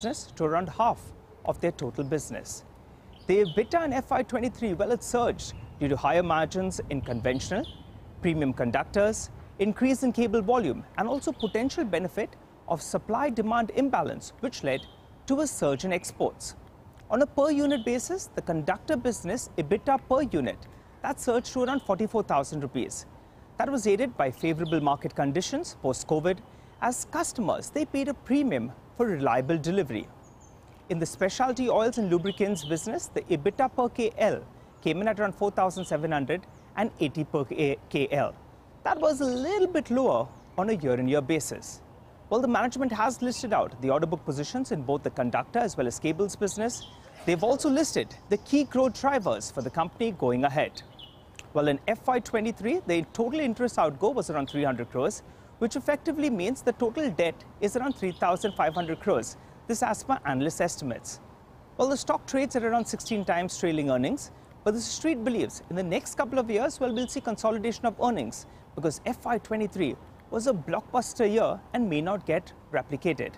to around half of their total business. The EBITDA in FY23, well, it surged due to higher margins in conventional, premium conductors, increase in cable volume, and also potential benefit of supply-demand imbalance, which led to a surge in exports. On a per unit basis, the conductor business EBITDA per unit that surged to around 44,000 rupees. That was aided by favorable market conditions post-COVID, as customers they paid a premium for reliable delivery. In the specialty oils and lubricants business, the EBITDA per KL came in at around 4,780 per KL. That was a little bit lower on a year-on-year basis. Well, the management has listed out the order book positions in both the conductor as well as cables business. They've also listed the key growth drivers for the company going ahead. Well, in FY23, the total interest outgo was around 300 crores, which effectively means the total debt is around 3,500 crores. This as per analyst estimates. Well, the stock trades at around 16 times trailing earnings, but the street believes in the next couple of years, well, we'll see consolidation of earnings because FY23 was a blockbuster year and may not get replicated.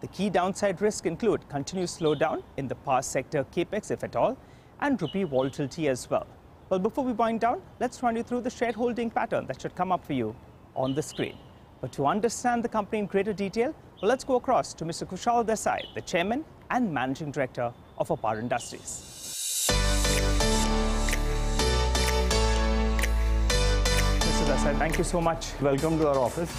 The key downside risks include continued slowdown in the power sector capex, if at all, and rupee volatility as well. Well, before we wind down, let's run you through the shareholding pattern that should come up for you on the screen. But to understand the company in greater detail, well, let's go across to Mr. Kushal Desai, the Chairman and Managing Director of APAR Industries. Mr. Desai, thank you so much. Welcome to our office.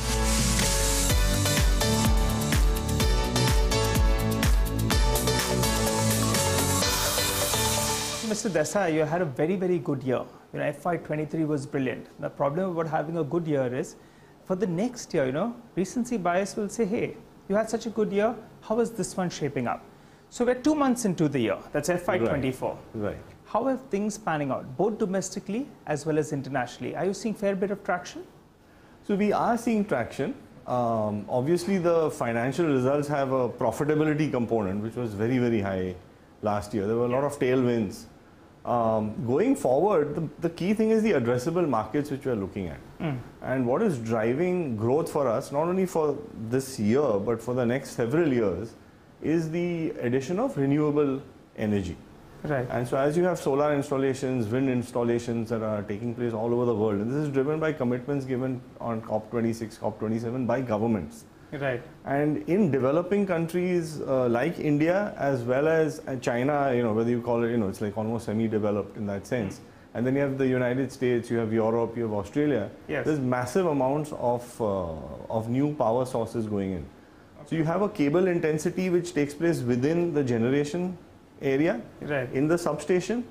Mr. Desai, you had a very, very good year. You know, FY23 was brilliant. The problem about having a good year is, for the next year, you know, recency bias will say, hey, you had such a good year, how is this one shaping up? So we're two months into the year, that's FY24. Right. How are things panning out, both domestically as well as internationally? Are you seeing fair bit of traction? So we are seeing traction. Um, obviously, the financial results have a profitability component, which was very, very high last year. There were a lot of tailwinds. Um, going forward, the, the key thing is the addressable markets which we are looking at. And what is driving growth for us, not only for this year, but for the next several years, is the addition of renewable energy. Right. And so, as you have solar installations, wind installations that are taking place all over the world, and this is driven by commitments given on COP26, COP27 by governments. Right. And in developing countries uh, like India as well as uh, China, you know, whether you call it, you know, it's like almost semi-developed in that sense. And then you have the United States, you have Europe, you have Australia. Yes. There's massive amounts of uh, of new power sources going in. So you have a cable intensity which takes place within the generation area Right. in the substation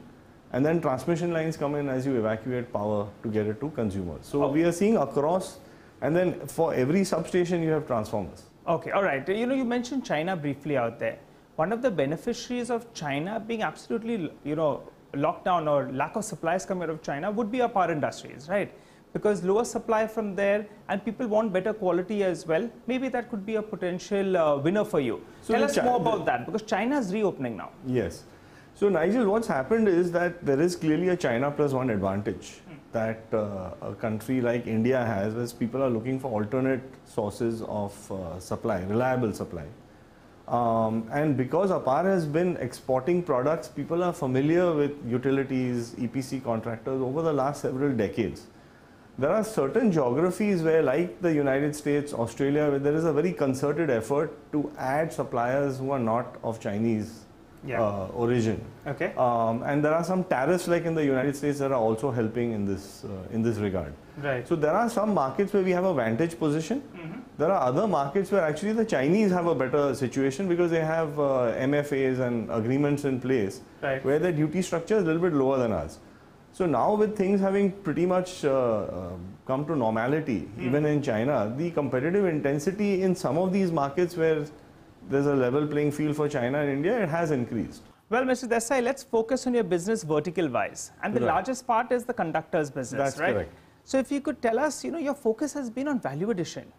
and then transmission lines come in as you evacuate power to get it to consumers. So Oh. we are seeing across and then for every substation you have transformers. Okay, all right. You know, you mentioned China briefly out there. One of the beneficiaries of China being absolutely, you know, locked down or lack of supplies coming out of China would be Apar Industries, right? Because lower supply from there and people want better quality as well. Maybe that could be a potential uh, winner for you. So Tell us Chi- more about that because China is reopening now. Yes. So Nigel, what's happened is that there is clearly a China plus one advantage that uh, a country like India has, as people are looking for alternate sources of uh, supply, reliable supply. Um, and because APAR has been exporting products, people are familiar with utilities, EPC contractors over the last several decades. There are certain geographies where, like the United States, Australia, where there is a very concerted effort to add suppliers who are not of Chinese Yeah. uh, origin. Okay. Um, and there are some tariffs, like in the United States, that are also helping in this uh, in this regard. Right. So there are some markets where we have a vantage position. Mm-hmm. There are other markets where actually the Chinese have a better situation because they have uh, MFAs and agreements in place Right. where the duty structure is a little bit lower than us. So now with things having pretty much uh, uh, come to normality, Hmm. even in China, the competitive intensity in some of these markets where there's a level playing field for China and India, it has increased. Well, Mr. Desai, let's focus on your business vertical wise. And the Right. largest part is the conductors business, That's right? correct. So if you could tell us, you know, your focus has been on value addition.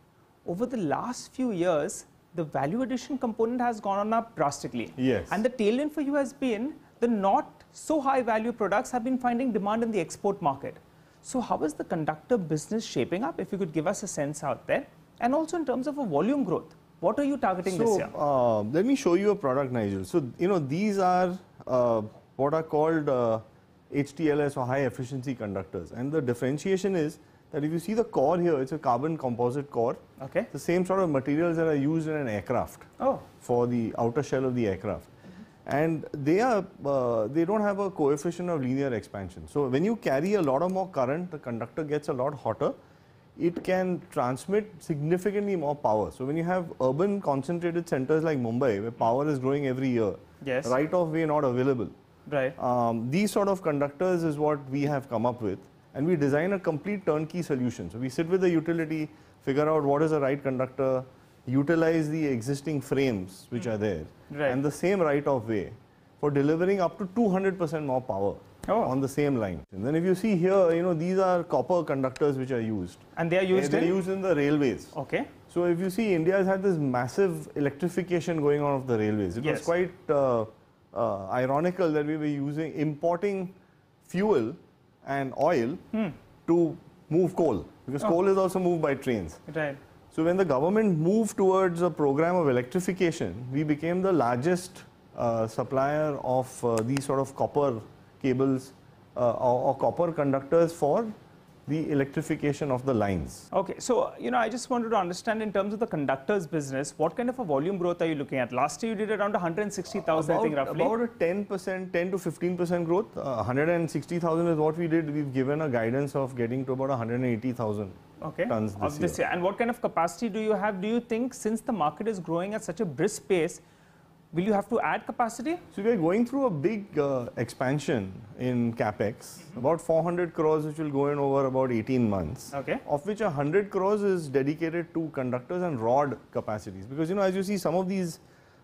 Over the last few years, the value addition component has gone up drastically. Yes. And the tailwind for you has been the not so high value products have been finding demand in the export market. So how is the conductor business shaping up? If you could give us a sense out there. And also in terms of a volume growth, What are you targeting this So year? uh, let me show you a product, Nigel. So you know these are uh, what are called uh, HTLS or high efficiency conductors, and the differentiation is that if you see the core here, it's a carbon composite core. Okay. The same sort of materials that are used in an aircraft Oh, for the outer shell of the aircraft, and they are uh, they don't have a coefficient of linear expansion. So when you carry a lot of more current, the conductor gets a lot hotter. It can transmit significantly more power. So when you have urban concentrated centers like Mumbai, where power is growing every year, Yes. right of way not available. right. Um, these sort of conductors is what we have come up with, and we design a complete turnkey solution. So we sit with the utility, figure out what is the right conductor, utilize the existing frames which are there, Right. and the same right of way for delivering up to 200% more power Oh. on the same line. And then if you see here, you know these are copper conductors which are used. And they are used They're in? used in the railways. Okay. So if you see, India has had this massive electrification going on of the railways. It Yes. was quite uh, uh, ironical that we were using importing fuel and oil Hmm. to move coal because Oh. coal is also moved by trains. Right. So when the government moved towards a program of electrification, we became the largest supplier of uh, these sort of copper cables uh, or, or copper conductors for the electrification of the lines. Okay, so you know, I just wanted to understand in terms of the conductors business, what kind of a volume growth are you looking at? Last year you did around 160,000, I think, roughly. about a 10%, 10 to 15% growth. Uh, 160,000 is what we did. We've given a guidance of getting to about 180,000 okay. tons of this year. And what kind of capacity do you have? Do you think since the market is growing at such a brisk pace, will you have to add capacity? So we are going through a big uh, expansion in capex, about 400 crores, which will go in over about 18 months. Okay. Of which 100 crores is dedicated to conductors and rod capacities. Because you know, as you see, some of these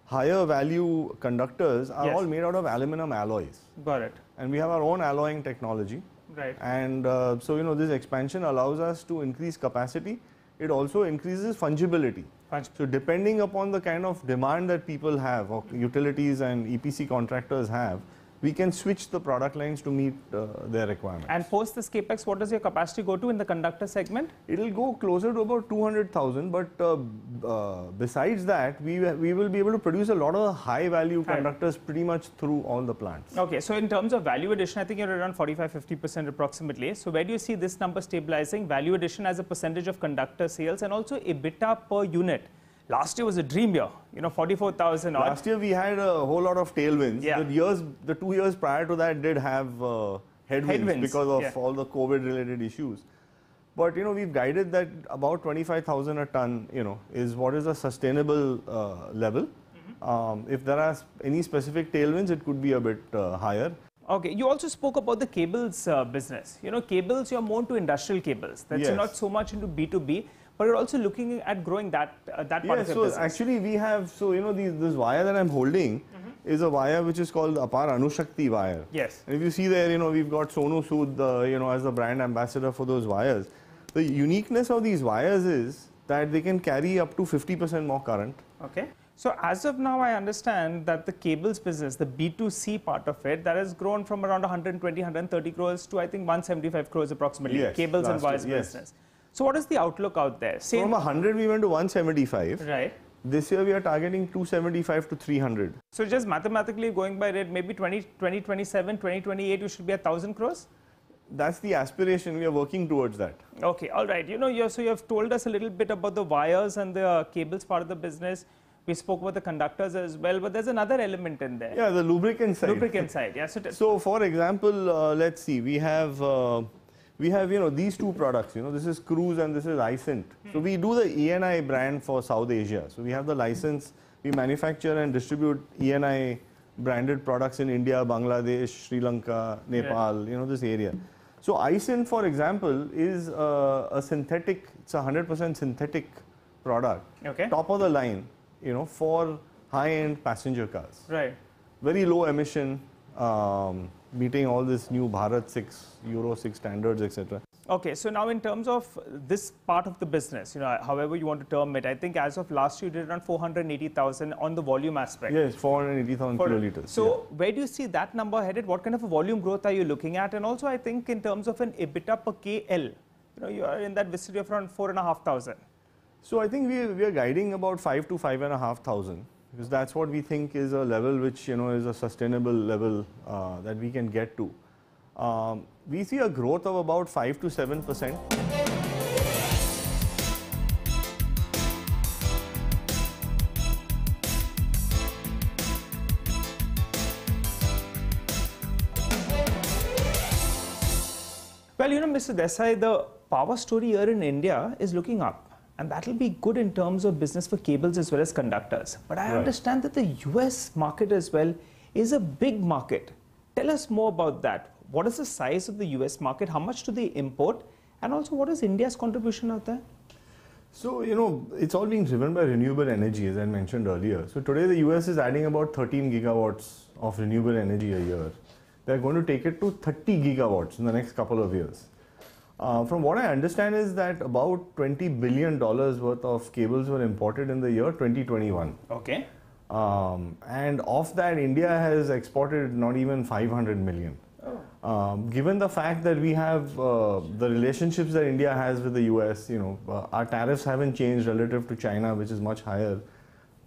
higher value conductors are Yes. all made out of aluminum alloys, Got it. and we have our own alloying technology. Right. And uh, so, you know, this expansion allows us to increase capacity. It also increases fungibility. So, depending upon the kind of demand that people have, or utilities and EPC contractors have, we can switch the product lines to meet uh, their requirements. And post this capex, what does your capacity go to in the conductor segment? It'll go closer to about 200,000, but uh, uh, besides that, we, we will be able to produce a lot of high value conductors pretty much through all the plants. Okay, so in terms of value addition, I think you're around 45 50% approximately. So, where do you see this number stabilizing? Value addition as a percentage of conductor sales and also EBITDA per unit. Last year was a dream year, you know, 44,000 odd. Last year we had a whole lot of tailwinds. Yeah. The years, the two years prior to that did have uh, headwinds, Headwinds, because of yeah. all the COVID-related issues. But you know, we've guided that about 25,000 a ton, you know, is what is a sustainable uh, level. Mm-hmm. Um, if there are any specific tailwinds, it could be a bit uh, higher. Okay, you also spoke about the cables uh, business. You know, cables, you're more into industrial cables. That's Yes. not so much into B2B, but you're also looking at growing that uh, that part Yeah, of your so business. actually we have, so you know, these, this wire that I'm holding Mm-hmm. is a wire which is called Apar Anushakti wire. yes. And if you see there, you know, we've got Sonu Sood, uh, you know, as the brand ambassador for those wires. The uniqueness of these wires is that they can carry up to 50% more current. Okay. So as of now, I understand that the cables business, the B2C part of it, that has grown from around 120, 130 crores to I think 175 crores approximately. Yes, cables and wires yes. business. So what is the outlook out there? Same, from 100 we went to 175. right? This year we are targeting 275 to 300. So just mathematically going by rate, maybe 20, 2027, 2028, you should be at 1000 crores. That's the aspiration. We are working towards that. Okay, all right. You know, you so you have told us a little bit about the wires and the uh, cables part of the business. We spoke about the conductors as well, but there's another element in there. Yeah, the lubricant side. Lubricant side. Yeah. So, So, for example, uh, let's see, we have uh, we have you know these two products. You know, this is Cruise and this is i-Sint. So we do the ENI brand for South Asia. So we have the license. We manufacture and distribute ENI branded products in India, Bangladesh, Sri Lanka, Nepal. You know this area. So i-Sint, for example, is uh, a synthetic. It's a hundred percent synthetic product. okay. Top of the line. You know, for high-end passenger cars Right. very low emission, um, meeting all this new Bharat 6, Euro 6 standards, etc. Okay, so now in terms of this part of the business, you know, however you want to term it, I think as of last year you did around 480,000 on the volume aspect. Yes, 480,000 kiloliters. So yeah. where do you see that number headed? What kind of a volume growth are you looking at? And also I think in terms of an EBITDA per KL, you know, you are in that vicinity of around 4,500. So I think we, we are guiding about 5 to 5,500 because that's what we think is a level which you know is a sustainable level uh, that we can get to. Um, we see a growth of about five to seven percent. Well, you know, Mr. Desai, the power story here in India is looking up. And that will be good in terms of business for cables as well as conductors. But I Right. understand that the US market as well is a big market. Tell us more about that. What is the size of the US market? How much do they import? And also, what is India's contribution out there? So, you know, it's all being driven by renewable energy, as I mentioned earlier. So, today the US is adding about 13 gigawatts of renewable energy a year. They're going to take it to 30 gigawatts in the next couple of years. Uh, from what I understand, is that about 20 billion dollars worth of cables were imported in the year 2021. Okay. Um, and of that, India has exported not even 500 million. Um, given the fact that we have uh, the relationships that India has with the US, you know, uh, our tariffs haven't changed relative to China, which is much higher.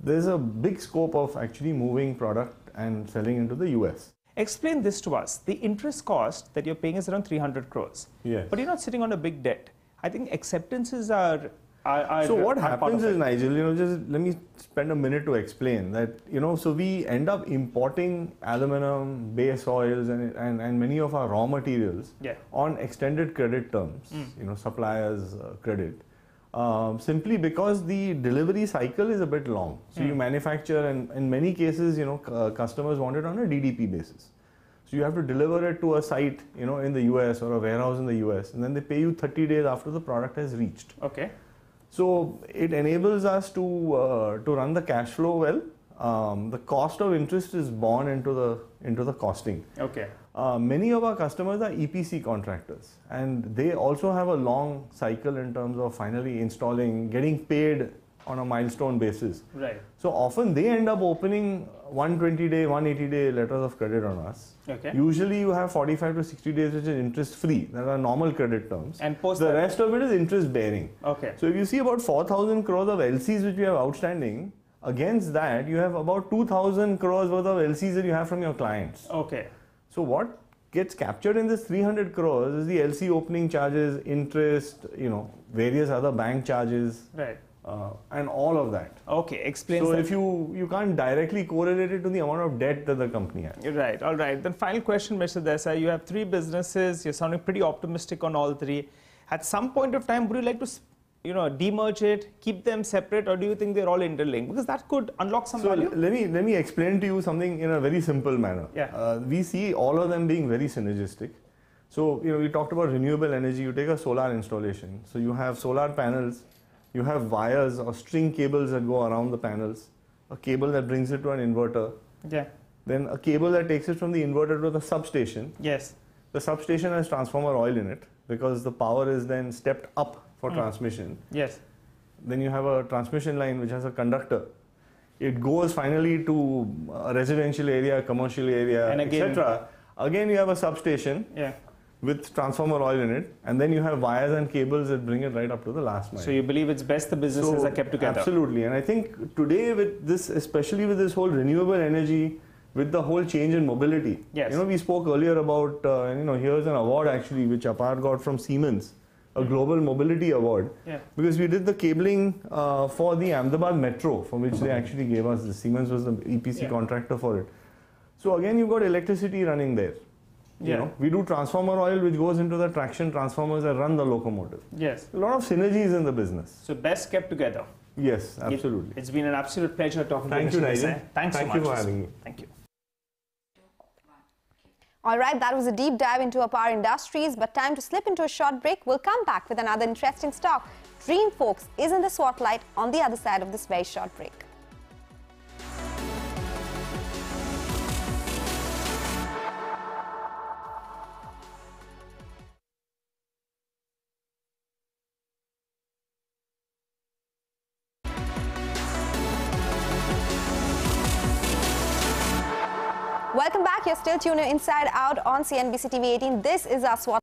There's a big scope of actually moving product and selling into the US. Explain this to us. The interest cost that you're paying is around 300 crores. Yes. But you're not sitting on a big debt. I think acceptances are. are, are So what happens is. Nigel, you know, just let me spend a minute to explain that, you know, so we end up importing aluminum, base oils, and, and, and many of our raw materials Yeah. on extended credit terms, you know, suppliers uh, credit. Um, simply because the delivery cycle is a bit long. So you manufacture, and in many cases, you know, uh, customers want it on a DDP basis. So you have to deliver it to a site, you know, in the US or a warehouse in the US, and then they pay you 30 days after the product has reached. Okay. So it enables us to uh, to run the cash flow well. Um, the cost of interest is borne into the into the costing. Okay. Uh, many of our customers are EPC contractors, and they also have a long cycle in terms of finally installing, getting paid on a milestone basis. Right. So often they end up opening 120 day, 180 day letters of credit on us. Okay. Usually you have 45 to 60 days which is interest free. That are normal credit terms. And post the rest of it is interest bearing. Okay. So if you see about 4,000 crores of LCs which we have outstanding, against that you have about 2,000 crores worth of LCs that you have from your clients. Okay. So what gets captured in this 300 crores is the LC opening charges, interest, you know, various other bank charges, Right. uh, and all of that. Okay. explain. So that. if you you can't directly correlate it to the amount of debt that the company has. Right, all right. Then final question, Mr. Desai. You have three businesses. You're sounding pretty optimistic on all three. At some point of time, would you like to, you know, demerge it, keep them separate, or do you think they're all interlinked? Because that could unlock some So value. let me let me explain to you something in a very simple manner. Yeah. Uh, we see all of them being very synergistic. So you know we talked about renewable energy. You take a solar installation. So you have solar panels, you have wires or string cables that go around the panels, a cable that brings it to an inverter, Yeah. then a cable that takes it from the inverter to the substation. Yes. The substation has transformer oil in it because the power is then stepped up For transmission. Yes. Then you have a transmission line which has a conductor. It goes finally to a residential area, commercial area, etc. Again, you have a substation Yeah. with transformer oil in it, and then you have wires and cables that bring it right up to the last mile. So you believe it's best the businesses So, are kept together. Absolutely, and I think today with this, especially with this whole renewable energy, with the whole change in mobility. Yes. You know, we spoke earlier about, uh, you know, here's an award actually which Apar got from Siemens, a global mobility award. Yeah. Because we did the cabling uh, for the Ahmedabad Metro, for which they actually gave us. The Siemens was the EPC Yeah. contractor for it. So again, you've got electricity running there. You Yeah. know, we do transformer oil, which goes into the traction transformers that run the locomotive. Yes. A lot of synergies in the business. So best kept together. Yes, It- absolutely. it's been an absolute pleasure talking Thank to you. Nigel. Desai. Thanks Thank so you for having me. Thank you. All right, that was a deep dive into Apar Industries, but time to slip into a short break. We'll come back with another interesting stock. DreamFolks is in the swotlight on the other side of this very short break. Still tuning inside out on CNBC TV 18. This is our SWOT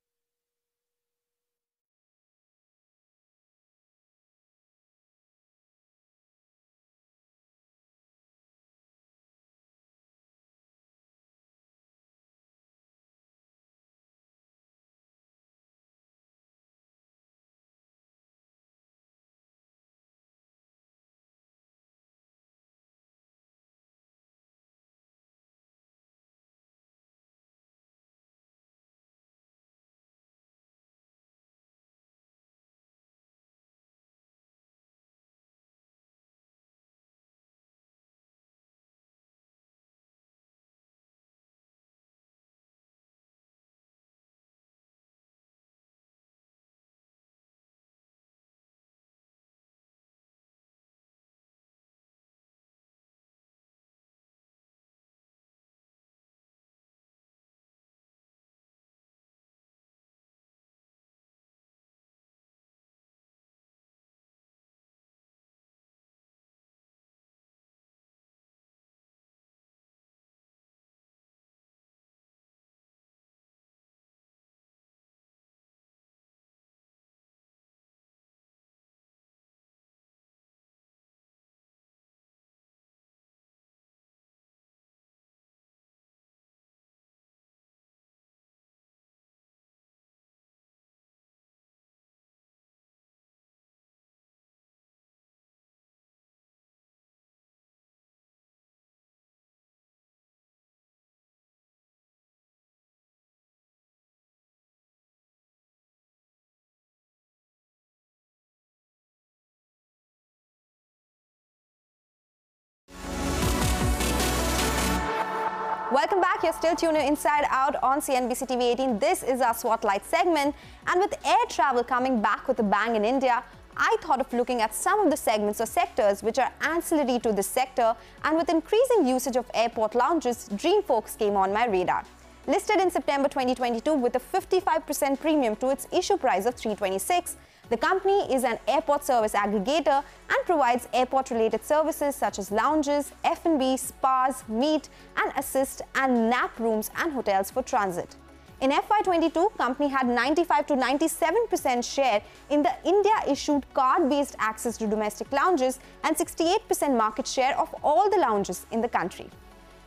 Welcome back. You're still tuning inside out on CNBC TV 18. This is our Swotlight segment. And with air travel coming back with a bang in India, I thought of looking at some of the segments or sectors which are ancillary to this sector. And with increasing usage of airport lounges, DreamFolks came on my radar. Listed in September 2022 with a 55% premium to its issue price of 326, the company is an airport service aggregator and provides airport-related services such as lounges, F&B, spas, meet and assist and nap rooms and hotels for transit. In FY22, company had 95 to 97% share in the India-issued card-based access to domestic lounges and 68% market share of all the lounges in the country.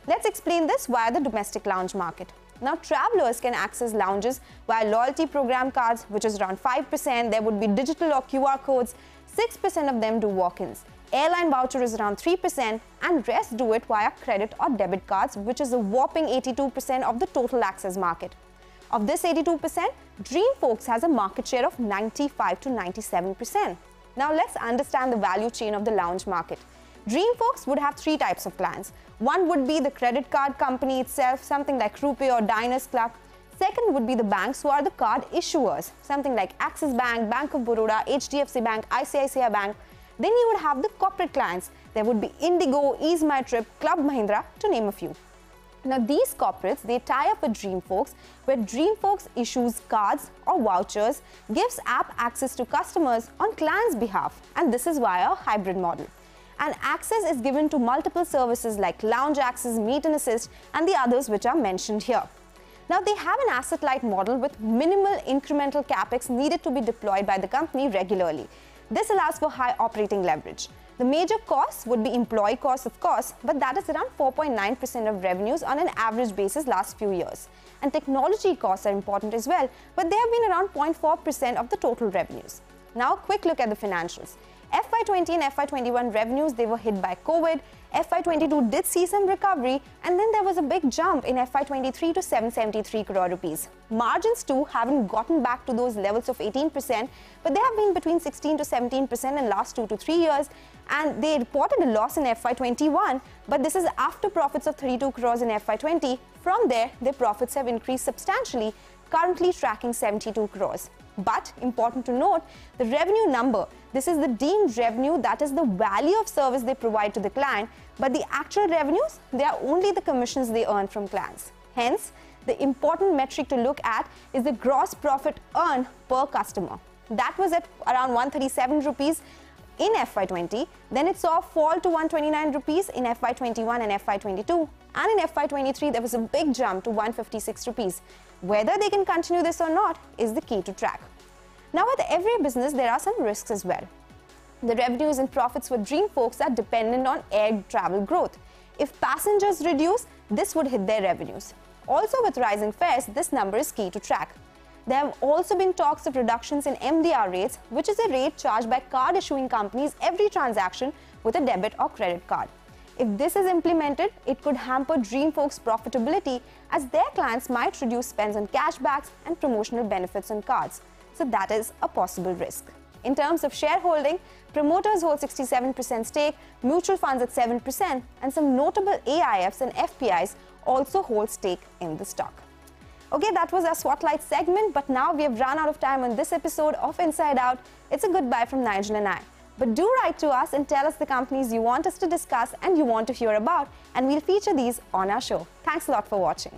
Let's explain this via the domestic lounge market. Now, travelers can access lounges via loyalty program cards, which is around 5%. There would be digital or QR codes. 6% of them do walk-ins. Airline voucher is around 3% and rest do it via credit or debit cards, which is a whopping 82% of the total access market. Of this 82%, DreamFolks has a market share of 95 to 97%. Now let's understand the value chain of the lounge market. DreamFolks would have three types of clients. One would be the credit card company itself, something like RuPay or Diners Club. Second would be the banks who are the card issuers, something like Axis Bank, Bank of Baroda, HDFC Bank, ICICI Bank. Then you would have the corporate clients. There would be Indigo, Ease My Trip, Club Mahindra, to name a few. Now these corporates, they tie up with DreamFolks, where DreamFolks issues cards or vouchers, gives app access to customers on clients' behalf, and this is via a hybrid model and access is given to multiple services like lounge access, meet and assist and the others which are mentioned here. Now they have an asset-light model with minimal incremental capex needed to be deployed by the company regularly. This allows for high operating leverage. The major costs would be employee costs, of course, but that is around 4.9% of revenues on an average basis last few years. And technology costs are important as well, but they have been around 0.4% of the total revenues. Now, a quick look at the financials. FY20 and FY21 revenues, they were hit by COVID. FY22 did see some recovery and then there was a big jump in FY23 to 773 crore rupees. Margins too haven't gotten back to those levels of 18%, but they have been between 16 to 17% in last 2 to 3 years and they reported a loss in FY21, but this is after profits of 32 crores in FY20. From there, their profits have increased substantially, currently tracking 72 crores. But important to note, the revenue number, this is the deemed revenue, that is the value of service they provide to the client, but the actual revenues, they are only the commissions they earn from clients. Hence, the important metric to look at is the gross profit earned per customer. That was at around 137 rupees in FY20, then it saw a fall to 129 rupees in FY21 and FY22, and in FY23 there was a big jump to 156 rupees. Whether they can continue this or not is the key to track. Now with every business there are some risks as well. The revenues and profits for DreamFolks are dependent on air travel growth. If passengers reduce, this would hit their revenues. Also with rising fares, this number is key to track. There have also been talks of reductions in MDR rates, which is a rate charged by card issuing companies every transaction with a debit or credit card. If this is implemented, it could hamper DreamFolks' profitability as their clients might reduce spends on cashbacks and promotional benefits on cards. So that is a possible risk. In terms of shareholding, promoters hold 67% stake, mutual funds at 7%, and some notable AIFs and FPIs also hold stake in the stock. Okay, that was our Swotlight segment, but now we have run out of time on this episode of Inside Out. It's a goodbye from Nigel and I. But do write to us and tell us the companies you want us to discuss and you want to hear about, and we'll feature these on our show. Thanks a lot for watching.